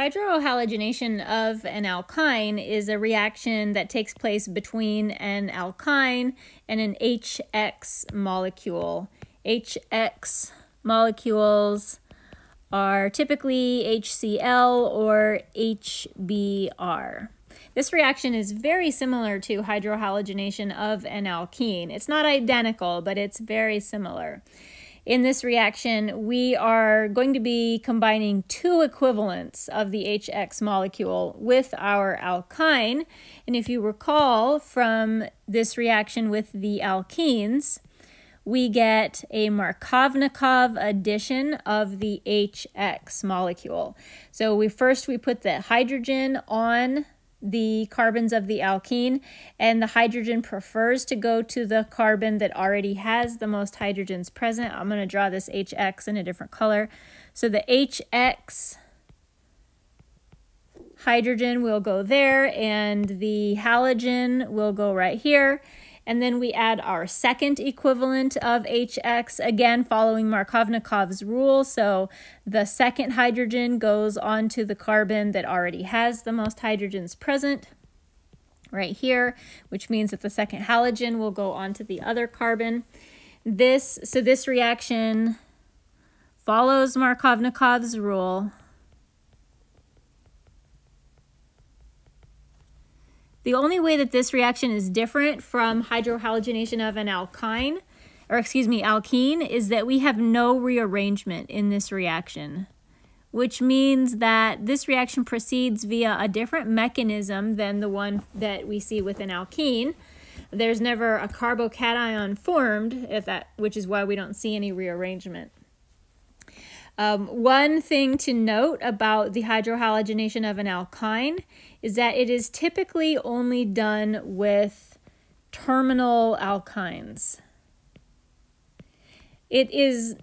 Hydrohalogenation of an alkyne is a reaction that takes place between an alkyne and an HX molecule. HX molecules are typically HCl or HBr. This reaction is very similar to hydrohalogenation of an alkene. It's not identical, but it's very similar. In this reaction, we are going to be combining two equivalents of the HX molecule with our alkyne. And if you recall from this reaction with the alkenes, we get a Markovnikov addition of the HX molecule. So we first we put the hydrogen on the carbons of the alkene, and the hydrogen prefers to go to the carbon that already has the most hydrogens present. I'm going to draw this HX in a different color. So the HX hydrogen will go there, and the halogen will go right here. And then we add our second equivalent of HX, again following Markovnikov's rule. So the second hydrogen goes onto the carbon that already has the most hydrogens present right here, which means that the second halogen will go onto the other carbon. This so this reaction follows Markovnikov's rule The only way that this reaction is different from hydrohalogenation of an alkyne, or excuse me, alkene, is that we have no rearrangement in this reaction, which means that this reaction proceeds via a different mechanism than the one that we see with an alkene. There's never a carbocation formed, if that, which is why we don't see any rearrangement. Um, one thing to note about the hydrohalogenation of an alkyne is that it is typically only done with terminal alkynes. It is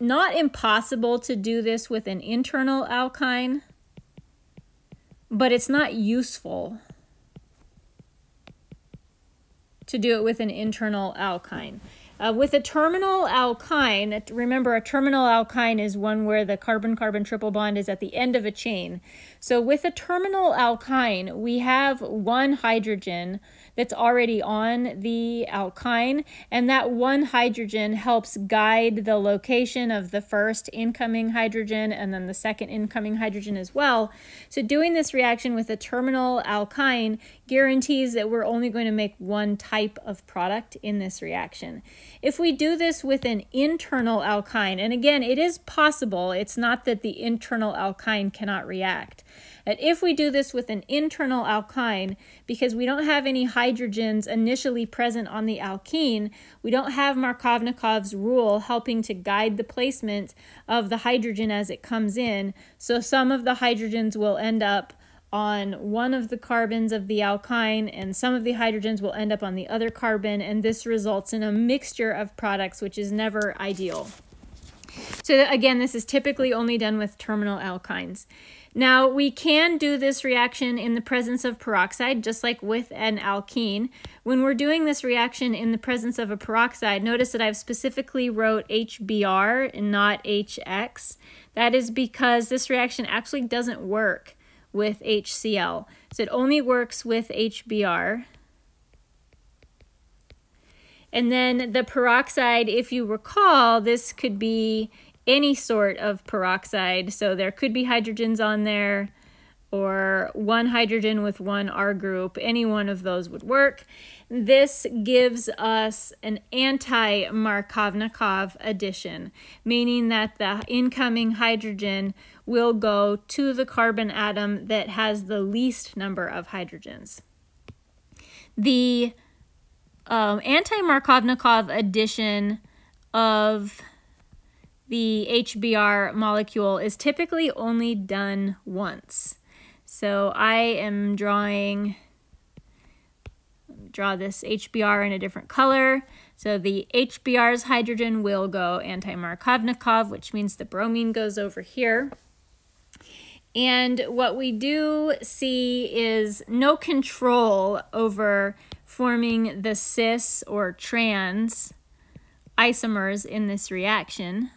not impossible to do this with an internal alkyne, but it's not useful to do it with an internal alkyne. Uh, with a terminal alkyne, remember a terminal alkyne is one where the carbon-carbon triple bond is at the end of a chain. So with a terminal alkyne, we have one hydrogen that's already on the alkyne, and that one hydrogen helps guide the location of the first incoming hydrogen and then the second incoming hydrogen as well. So doing this reaction with a terminal alkyne guarantees that we're only going to make one type of product in this reaction. If we do this with an internal alkyne, and again, it is possible, it's not that the internal alkyne cannot react, that if we do this with an internal alkyne, because we don't have any hydrogens initially present on the alkene, we don't have Markovnikov's rule helping to guide the placement of the hydrogen as it comes in. So some of the hydrogens will end up on one of the carbons of the alkyne and some of the hydrogens will end up on the other carbon and this results in a mixture of products which is never ideal. So again, this is typically only done with terminal alkynes. Now, we can do this reaction in the presence of peroxide, just like with an alkene. When we're doing this reaction in the presence of a peroxide, notice that I've specifically wrote HBr and not HX. That is because this reaction actually doesn't work with HCl. So it only works with HBr. And then the peroxide, if you recall, this could be any sort of peroxide. So there could be hydrogens on there or one hydrogen with one R group. Any one of those would work. This gives us an anti-Markovnikov addition, meaning that the incoming hydrogen will go to the carbon atom that has the least number of hydrogens. The um, anti-Markovnikov addition of the HBr molecule is typically only done once. So I am drawing, draw this HBr in a different color. So the HBr's hydrogen will go anti-Markovnikov, which means the bromine goes over here. And what we do see is no control over forming the cis or trans isomers in this reaction.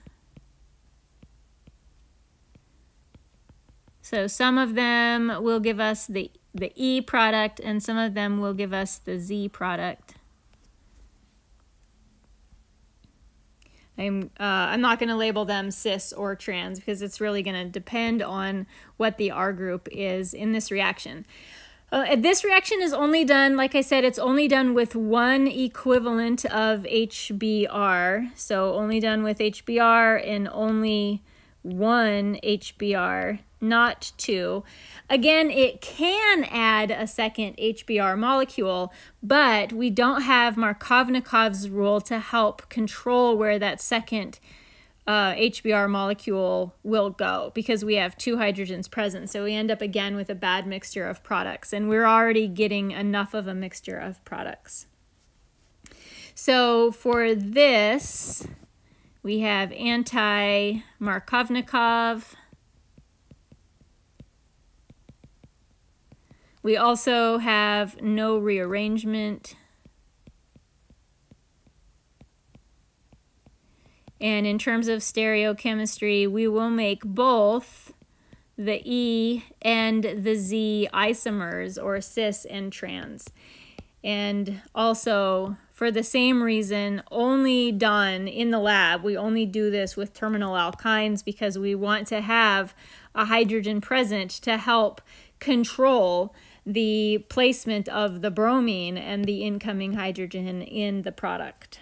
So some of them will give us the, the E product and some of them will give us the Z product. I'm, uh, I'm not going to label them cis or trans because it's really going to depend on what the R group is in this reaction. Uh, this reaction is only done, like I said, it's only done with one equivalent of HBr. So only done with HBr and only one HBr, not two. Again, it can add a second HBr molecule, but we don't have Markovnikov's rule to help control where that second uh, HBr molecule will go because we have two hydrogens present. So we end up again with a bad mixture of products, and we're already getting enough of a mixture of products. So for this, we have anti-Markovnikov. We also have no rearrangement. And in terms of stereochemistry, we will make both the E and the Z isomers or cis and trans. And also, for the same reason, only done in the lab. We only do this with terminal alkynes because we want to have a hydrogen present to help control the placement of the bromine and the incoming hydrogen in the product.